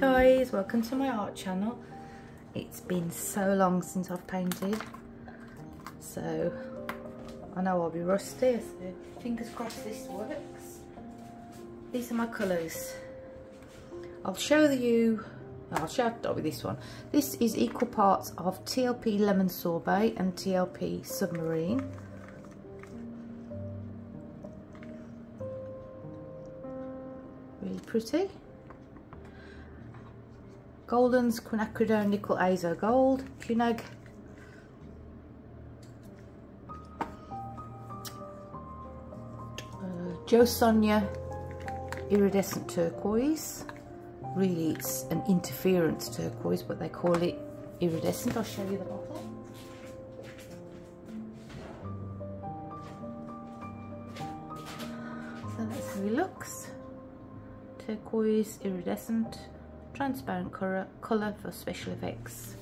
guys, welcome to my art channel. It's been so long since I've painted, so I know I'll be rusty, so fingers crossed this works. These are my colours. I'll show you, I'll show start with this one. This is equal parts of TLP Lemon Sorbet and TLP Submarine. Really pretty. Golden's Quinacridone Nickel Azo Gold, QNAG. Uh, Jo Sonja Iridescent Turquoise. Really it's an interference turquoise but they call it iridescent. I'll show you the bottle. So that's how it looks. Turquoise iridescent transparent colour, for special effects.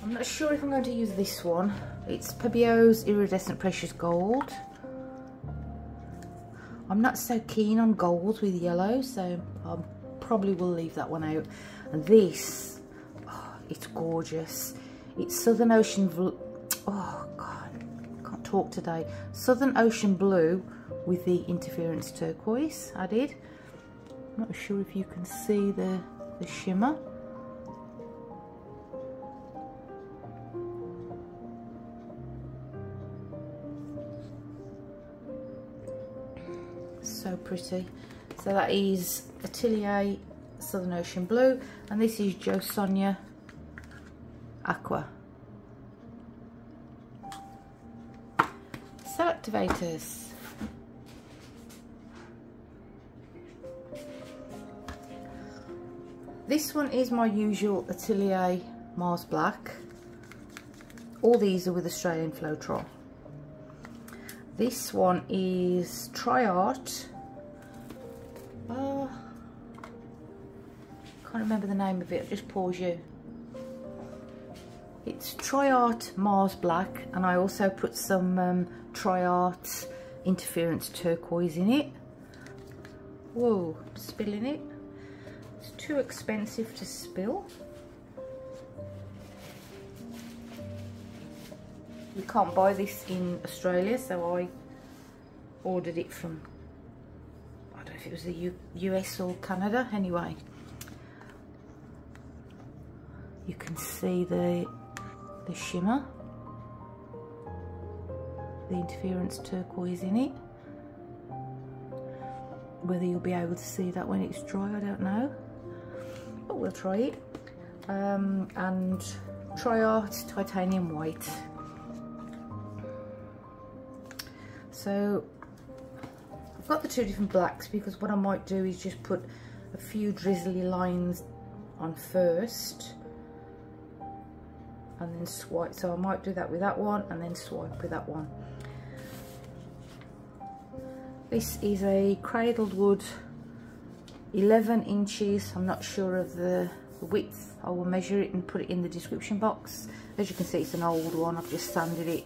I'm not sure if I'm going to use this one. It's Pebeo's Iridescent Precious Gold. I'm not so keen on gold with yellow, so I probably will leave that one out. And this, oh, it's gorgeous. It's Southern Ocean, talk today. Southern Ocean Blue with the interference turquoise added. I'm not sure if you can see the, the shimmer. So pretty. So that is Atelier Southern Ocean Blue and this is Jo Sonja Aqua. So activators. This one is my usual Atelier Mars Black. All these are with Australian Floetrol. This one is Tri-Art. Uh, can't remember the name of it, I'll just pause you. Tri-Art Mars Black and I also put some um, Tri-Art Interference Turquoise in it. Whoa, spilling it It's too expensive to spill. You can't buy this in Australia, so I ordered it from, I don't know if it was the U US or Canada, anyway. You can see the, the shimmer, the interference turquoise in it. Whether you'll be able to see that when it's dry, I don't know but we'll try it. Um, and Tri-Art Titanium White. So I've got the two different blacks because what I might do is just put a few drizzly lines on first and then swipe. So I might do that with that one and then swipe with that one. This is a cradled wood 11 inches. I'm not sure of the, width. I will measure it and put it in the description box. As you can see it's an old one. I've just sanded it.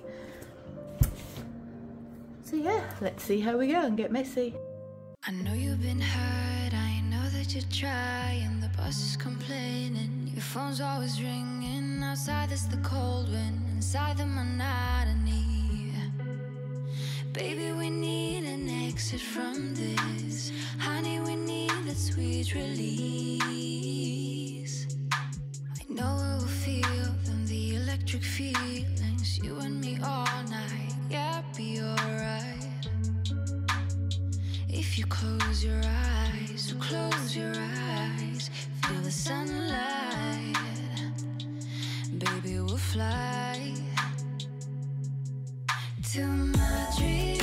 So yeah let's see how we go and get messy. I know you've been hurt. I know that you're trying. The bus is complaining. Your phone's always ringing outside there's the cold wind. Inside the monotony. Baby we need an exit from this. Honey we need that sweet release. Fly to my dreams.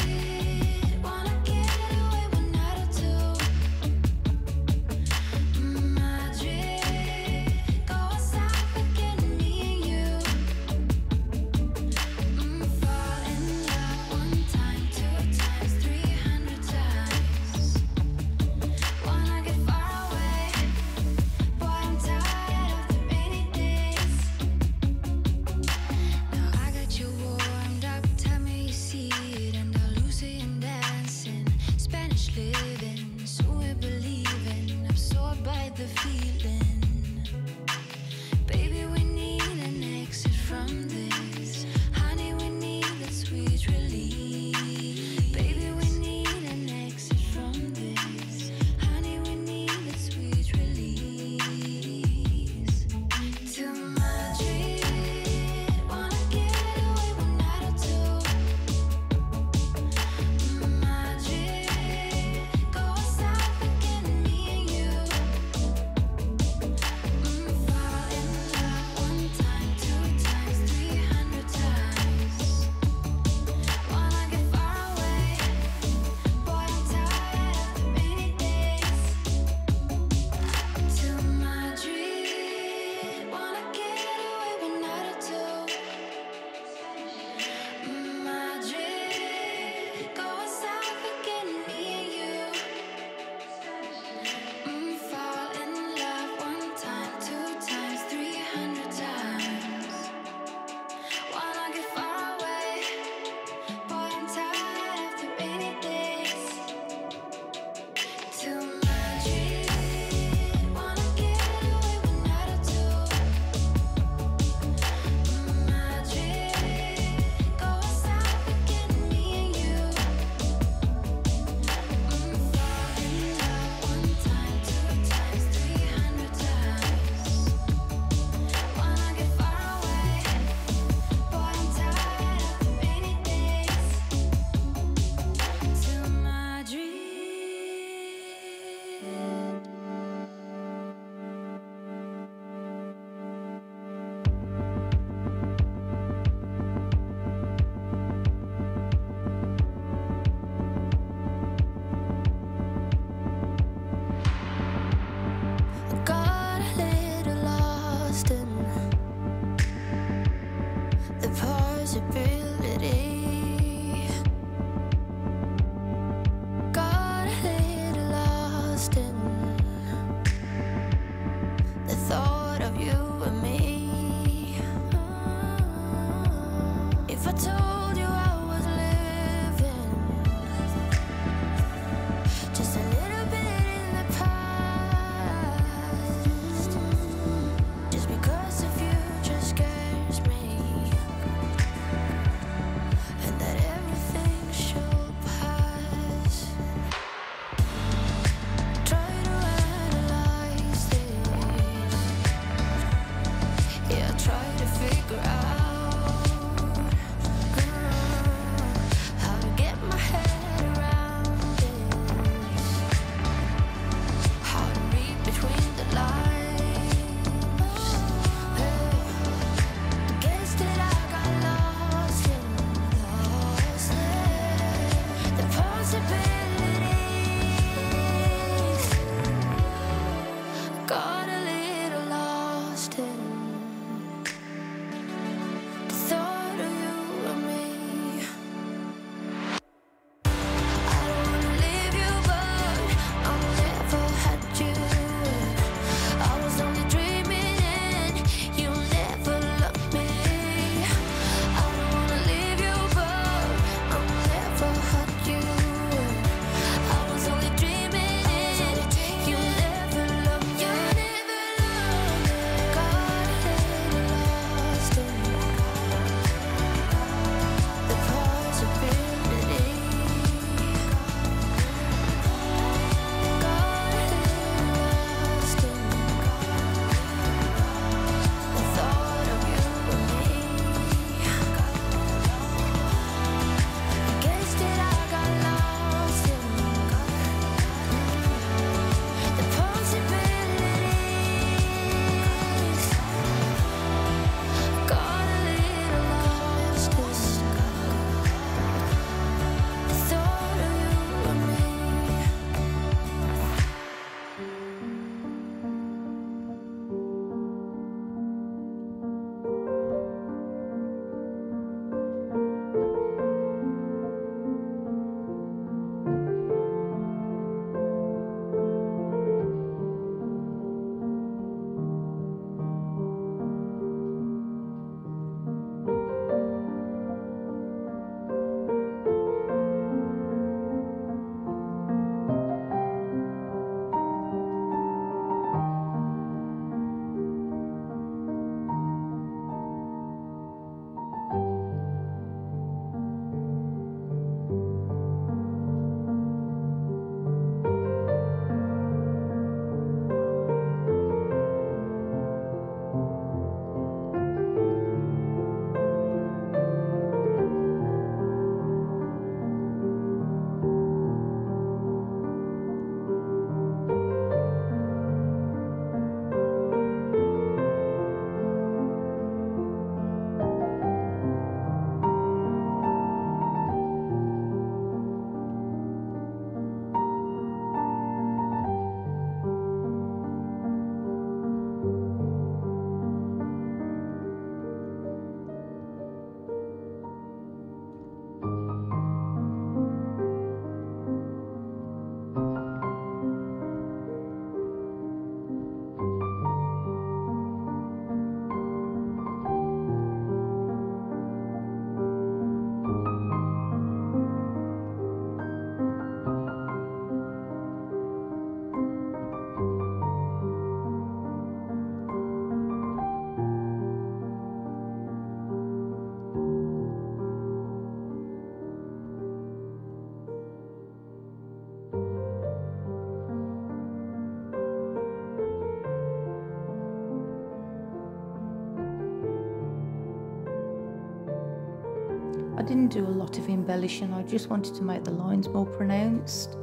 Didn't do a lot of embellishing, I just wanted to make the lines more pronounced.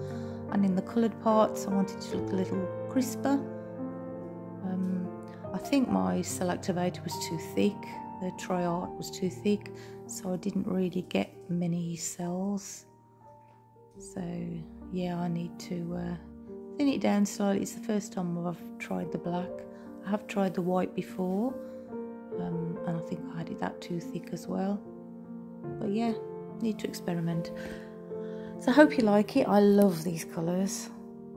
And in the coloured parts, I wanted to look a little crisper. Um, I think my cell activator was too thick, the Tri-Art was too thick, so I didn't really get many cells. So yeah, I need to uh, thin it down slightly. It's the first time I've tried the black. I have tried the white before, um, and I think I had it that too thick as well. But yeah, need to experiment. So I hope you like it. I love these colours,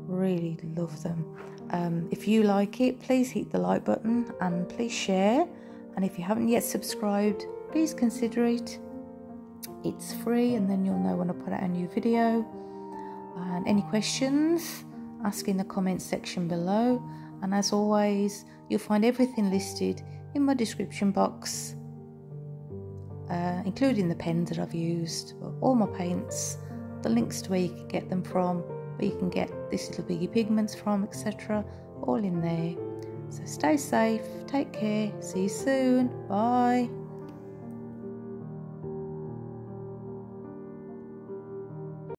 really love them. Um, if you like it, please hit the like button and please share. And if you haven't yet subscribed, please consider it. It's free, and then you'll know when I put out a new video. And any questions, ask in the comments section below. And as always, you'll find everything listed in my description box, uh, including the pens that I've used, all my paints, the links to where you can get them from, where you can get this little biggie pigments from, etc. All in there. So stay safe, take care, see you soon, bye.